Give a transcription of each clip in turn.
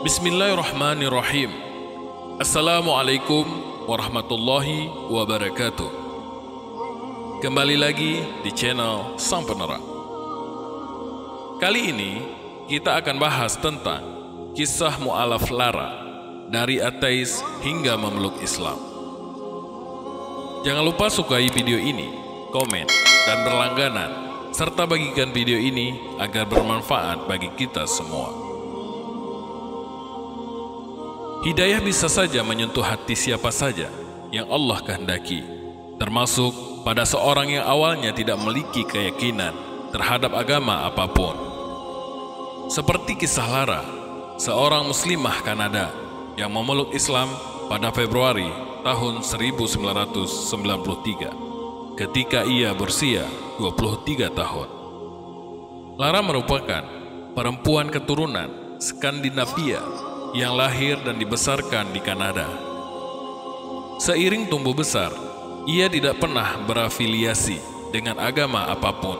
Bismillahirrahmanirrahim. Assalamualaikum warahmatullahi wabarakatuh. Kembali lagi di channel Sang Penerang. Kali ini kita akan bahas tentang kisah mu'alaf Lara dari ateis hingga memeluk Islam. Jangan lupa sukai video ini, komen, dan berlangganan, serta bagikan video ini agar bermanfaat bagi kita semua. Hidayah bisa saja menyentuh hati siapa saja yang Allah kehendaki, termasuk pada seorang yang awalnya tidak memiliki keyakinan terhadap agama apa pun. Seperti kisah Lara, seorang muslimah Kanada yang memeluk Islam pada Februari tahun 1993 ketika ia berusia 23 tahun. Lara merupakan perempuan keturunan Skandinavia yang lahir dan dibesarkan di Kanada. Seiring tumbuh besar, ia tidak pernah berafiliasi dengan agama apa pun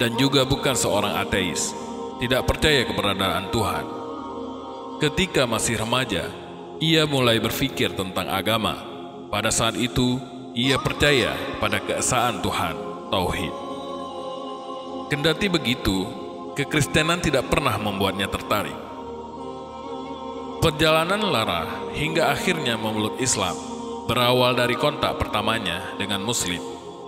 dan juga bukan seorang ateis, tidak percaya keberadaan Tuhan. Ketika masih remaja, ia mulai berpikir tentang agama. Pada saat itu, ia percaya pada keesaan Tuhan, Tauhid. Kendati begitu, kekristenan tidak pernah membuatnya tertarik. Perjalanan Lara hingga akhirnya memeluk Islam berawal dari kontak pertamanya dengan Muslim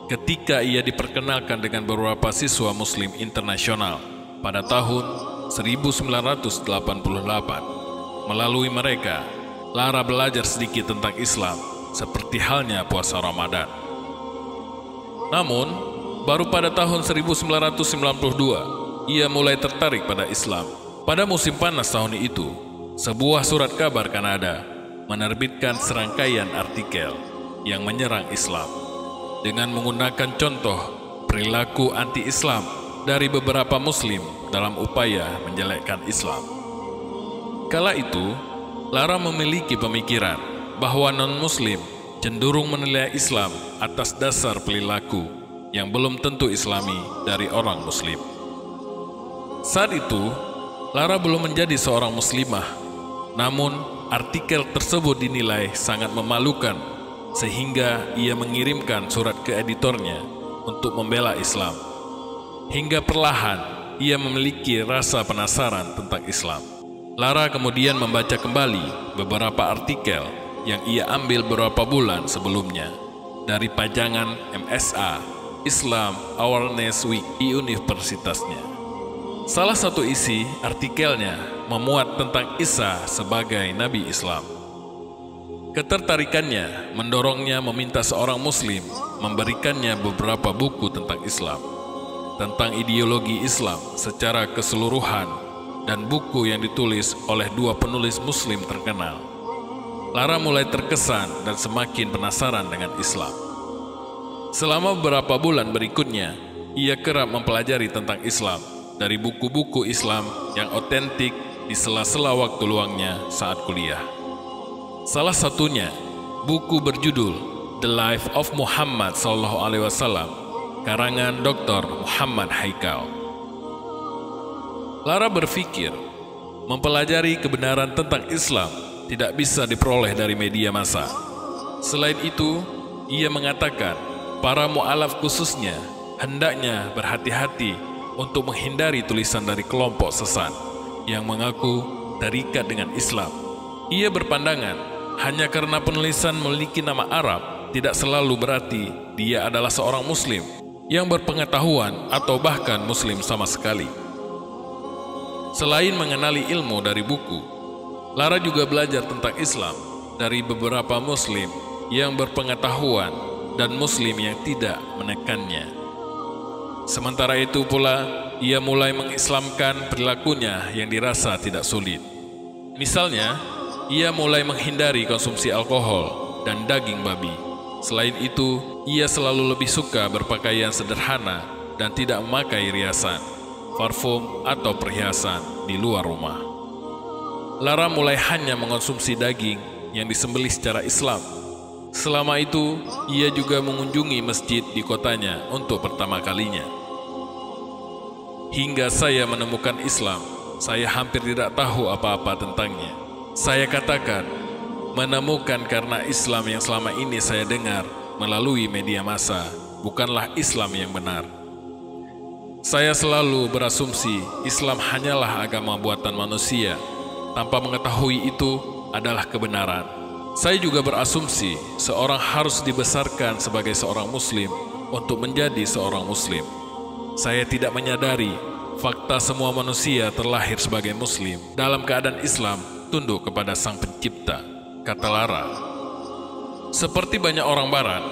ketika ia diperkenalkan dengan beberapa siswa Muslim internasional pada tahun 1988. Melalui mereka, Lara belajar sedikit tentang Islam seperti halnya puasa Ramadan. Namun, baru pada tahun 1992, ia mulai tertarik pada Islam. Pada musim panas tahun itu, sebuah surat kabar Kanada menerbitkan serangkaian artikel yang menyerang Islam dengan menggunakan contoh perilaku anti-Islam dari beberapa Muslim dalam upaya menjelekkan Islam. Kala itu, Lara memiliki pemikiran bahwa non-Muslim cenderung menilai Islam atas dasar perilaku yang belum tentu Islami dari orang Muslim. Saat itu, Lara belum menjadi seorang Muslimah namun, artikel tersebut dinilai sangat memalukan sehingga ia mengirimkan surat ke editornya untuk membela Islam. Hingga perlahan ia memiliki rasa penasaran tentang Islam. Lara kemudian membaca kembali beberapa artikel yang ia ambil beberapa bulan sebelumnya dari pajangan MSA Islam Awareness Week di universitasnya. Salah satu isi artikelnya memuat tentang Isa sebagai nabi Islam. Ketertarikannya mendorongnya meminta seorang muslim memberikannya beberapa buku tentang Islam, tentang ideologi Islam secara keseluruhan dan buku yang ditulis oleh dua penulis muslim terkenal. Lara mulai terkesan dan semakin penasaran dengan Islam. Selama beberapa bulan berikutnya, ia kerap mempelajari tentang Islam dari buku-buku Islam yang otentik di sela-sela waktu luangnya saat kuliah. Salah satunya buku berjudul The Life of Muhammad Sallallahu Alaihi Wasallam karangan Dr. Muhammad Haikal. Lara berpikir mempelajari kebenaran tentang Islam tidak bisa diperoleh dari media massa. Selain itu, ia mengatakan para mu'alaf khususnya hendaknya berhati-hati untuk menghindari tulisan dari kelompok sesat yang mengaku terikat dengan Islam. Ia berpandangan hanya karena penulisan memiliki nama Arab tidak selalu berarti dia adalah seorang Muslim yang berpengetahuan atau bahkan Muslim sama sekali. Selain mengenali ilmu dari buku, Lara juga belajar tentang Islam dari beberapa Muslim yang berpengetahuan dan Muslim yang tidak menekannya. Sementara itu pula, ia mulai mengislamkan perilakunya yang dirasa tidak sulit. Misalnya, ia mulai menghindari konsumsi alkohol dan daging babi. Selain itu, ia selalu lebih suka berpakaian sederhana dan tidak memakai riasan, parfum, atau perhiasan di luar rumah. Lara mulai hanya mengonsumsi daging yang disembelih secara Islam. Selama itu, ia juga mengunjungi masjid di kotanya untuk pertama kalinya hingga saya menemukan Islam saya hampir tidak tahu apa-apa tentangnya. Saya katakan, menemukan karena Islam yang selama ini saya dengar melalui media massa bukanlah Islam yang benar. Saya selalu berasumsi Islam hanyalah agama buatan manusia, tanpa mengetahui itu adalah kebenaran. Saya juga berasumsi seorang harus dibesarkan sebagai seorang Muslim untuk menjadi seorang Muslim. Saya tidak menyadari fakta semua manusia terlahir sebagai Muslim dalam keadaan Islam tunduk kepada Sang Pencipta, kata Lara. Seperti banyak orang Barat,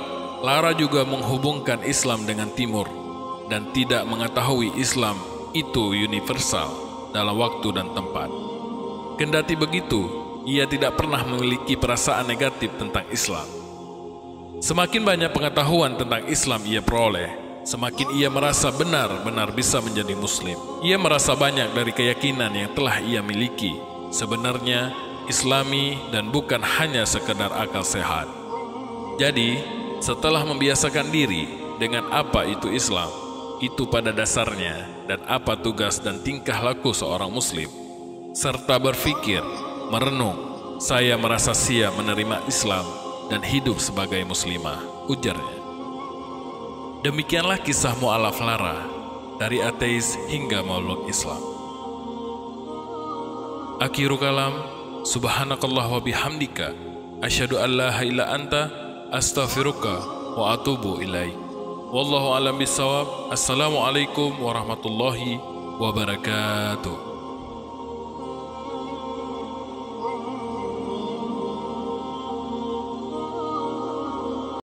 Lara juga menghubungkan Islam dengan Timur dan tidak mengetahui Islam itu universal dalam waktu dan tempat. Kendati begitu, ia tidak pernah memiliki perasaan negatif tentang Islam. Semakin banyak pengetahuan tentang Islam ia peroleh, semakin ia merasa benar-benar bisa menjadi Muslim. Ia merasa banyak dari keyakinan yang telah ia miliki, sebenarnya Islami dan bukan hanya sekedar akal sehat. Jadi, setelah membiasakan diri dengan apa itu Islam, itu pada dasarnya dan apa tugas dan tingkah laku seorang muslim, serta berpikir, merenung, saya merasa siap menerima Islam dan hidup sebagai muslimah, ujarnya. Demikianlah kisah mu'alaf Lara, dari ateis hingga maulud Islam. Akhiru kalam, subhanakallah wa bihamdika, asyhadu an la illa anta, astaghfiruka wa atubu ilaih. Wallahu alam bisawab. Assalamualaikum warahmatullahi wabarakatuh.